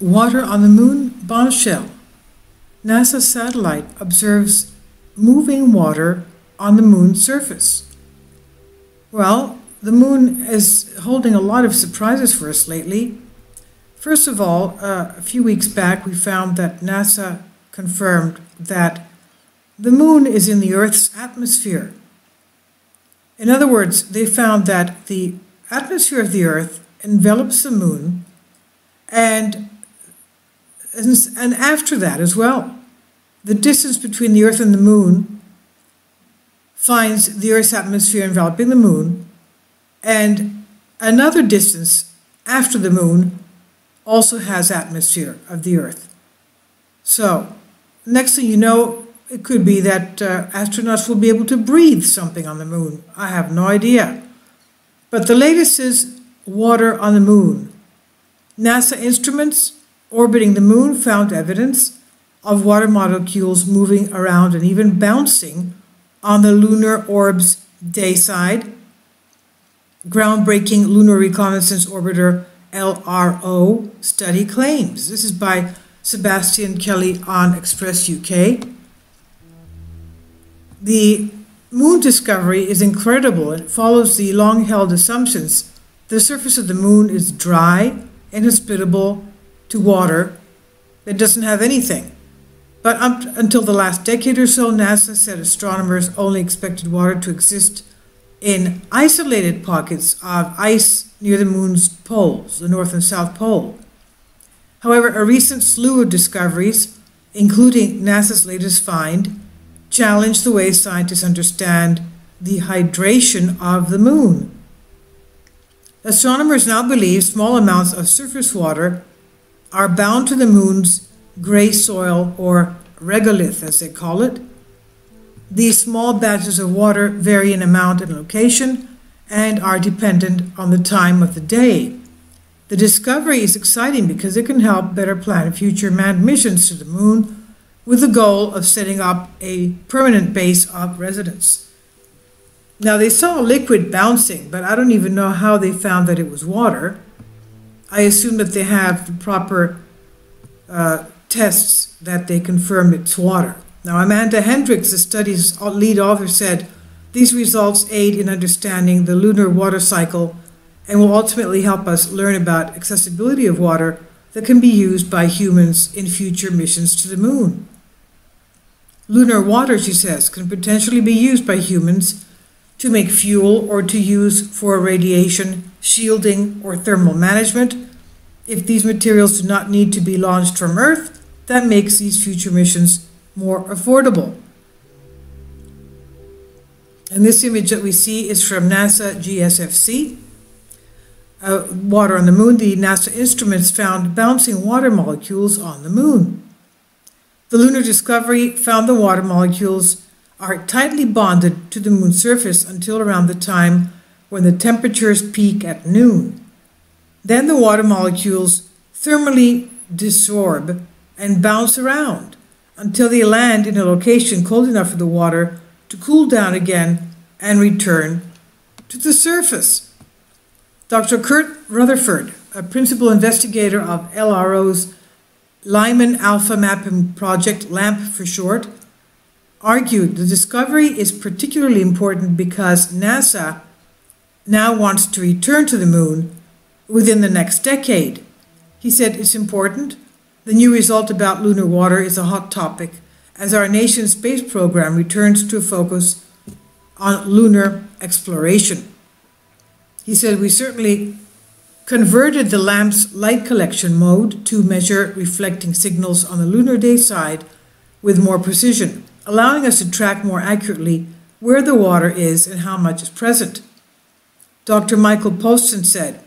Water on the Moon bombshell. NASA satellite observes moving water on the moon's surface. Well, the moon is holding a lot of surprises for us lately. First of all, uh, a few weeks back, we found that NASA confirmed that the moon is in the Earth's atmosphere. In other words, they found that the atmosphere of the Earth envelops the moon and and, after that as well, the distance between the Earth and the Moon finds the Earth's atmosphere enveloping the Moon, and another distance after the Moon also has atmosphere of the Earth. So, next thing you know, it could be that uh, astronauts will be able to breathe something on the Moon. I have no idea. But the latest is water on the Moon. NASA instruments orbiting the moon found evidence of water molecules moving around and even bouncing on the lunar orb's day side. Groundbreaking Lunar Reconnaissance Orbiter LRO study claims. This is by Sebastian Kelly on Express UK. The moon discovery is incredible. It follows the long held assumptions. The surface of the moon is dry, inhospitable, to water that doesn't have anything. But up until the last decade or so, NASA said astronomers only expected water to exist in isolated pockets of ice near the moon's poles, the North and South Pole. However, a recent slew of discoveries, including NASA's latest find, challenged the way scientists understand the hydration of the moon. Astronomers now believe small amounts of surface water are bound to the moon's gray soil or regolith, as they call it. These small batches of water vary in amount and location and are dependent on the time of the day. The discovery is exciting because it can help better plan future manned missions to the moon with the goal of setting up a permanent base of residence. Now, they saw liquid bouncing, but I don't even know how they found that it was water. I assume that they have the proper uh, tests that they confirm it's water. Now, Amanda Hendrix, the study's lead author, said these results aid in understanding the lunar water cycle and will ultimately help us learn about accessibility of water that can be used by humans in future missions to the moon. Lunar water, she says, can potentially be used by humans to make fuel or to use for radiation shielding, or thermal management. If these materials do not need to be launched from Earth, that makes these future missions more affordable. And this image that we see is from NASA GSFC. Uh, water on the moon, the NASA instruments found bouncing water molecules on the moon. The lunar discovery found the water molecules are tightly bonded to the moon's surface until around the time when the temperatures peak at noon. Then the water molecules thermally desorb and bounce around until they land in a location cold enough for the water to cool down again and return to the surface. Dr. Kurt Retherford, a principal investigator of LRO's Lyman Alpha Mapping Project, LAMP for short, argued the discovery is particularly important because NASA now wants to return to the moon within the next decade. He said it's important. The new result about lunar water is a hot topic as our nation's space program returns to a focus on lunar exploration. He said we certainly converted the lamp's light collection mode to measure reflecting signals on the lunar day side with more precision allowing us to track more accurately where the water is and how much is present. Dr. Michael Poston said,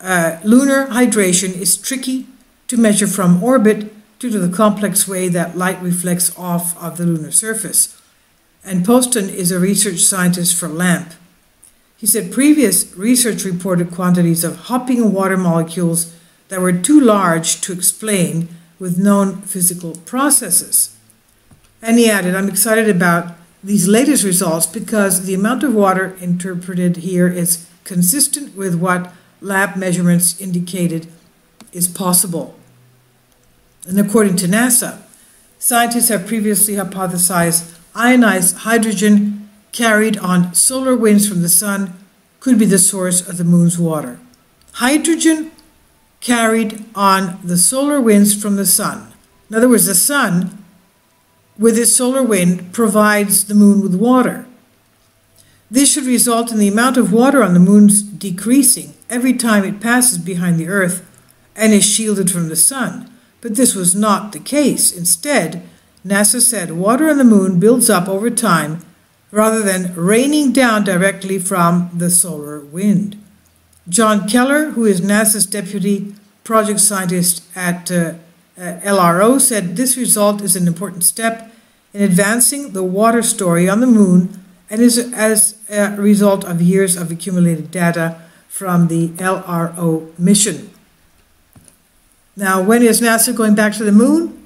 uh, lunar hydration is tricky to measure from orbit due to the complex way that light reflects off of the lunar surface. And Poston is a research scientist for LAMP. He said previous research reported quantities of hopping water molecules that were too large to explain with known physical processes. And he added, I'm excited about these latest results because the amount of water interpreted here is consistent with what lab measurements indicated is possible. And according to NASA, scientists have previously hypothesized ionized hydrogen carried on solar winds from the sun could be the source of the moon's water. Hydrogen carried on the solar winds from the sun. In other words, the sun, with its solar wind, provides the moon with water. This should result in the amount of water on the moon's decreasing every time it passes behind the Earth and is shielded from the sun. But this was not the case. Instead, NASA said water on the moon builds up over time rather than raining down directly from the solar wind. John Keller, who is NASA's deputy project scientist at uh, uh, LRO, said this result is an important step in advancing the water story on the moon and is as a result of years of accumulated data from the LRO mission. Now, when is NASA going back to the moon?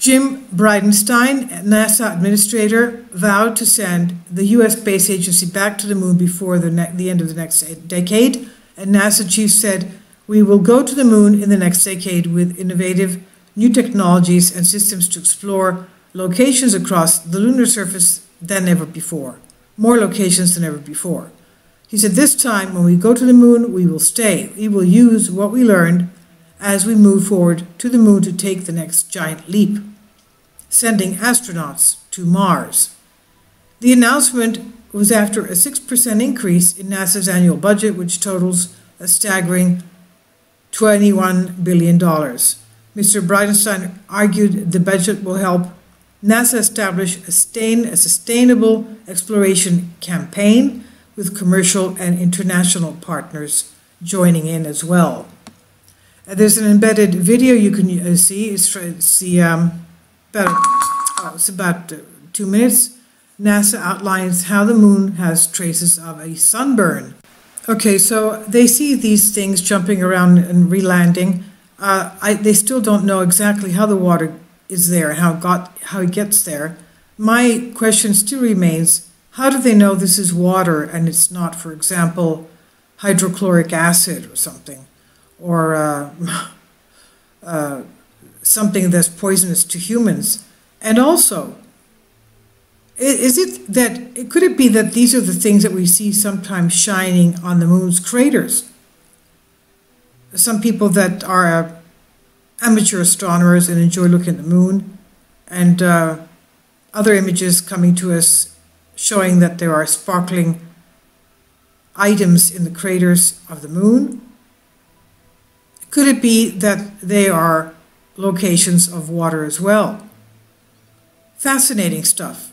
Jim Bridenstine, NASA administrator, vowed to send the U.S. space agency back to the moon before the, the end of the next decade. And NASA chief said, We will go to the moon in the next decade with innovative new technologies and systems to explore locations across the lunar surface than ever before. More locations than ever before. He said, This time, when we go to the moon, we will stay. We will use what we learned as we move forward to the moon to take the next giant leap, sending astronauts to Mars. The announcement was after a 6% increase in NASA's annual budget, which totals a staggering $21 billion. Mr. Bridenstine argued the budget will help NASA establish a, sustain, a sustainable exploration campaign with commercial and international partners joining in as well. Uh, there's an embedded video you can uh, see. It's, it's the um, about oh, it's about uh, two minutes. NASA outlines how the moon has traces of a sunburn. Okay, so they see these things jumping around and relanding. Uh, I, they still don't know exactly how the water is there, how got how it gets there. My question still remains: How do they know this is water and it's not, for example, hydrochloric acid or something? or uh, uh, something that's poisonous to humans. And also, is it that could it be that these are the things that we see sometimes shining on the moon's craters? Some people that are uh, amateur astronomers and enjoy looking at the moon, and uh, other images coming to us showing that there are sparkling items in the craters of the moon. Could it be that they are locations of water as well? Fascinating stuff.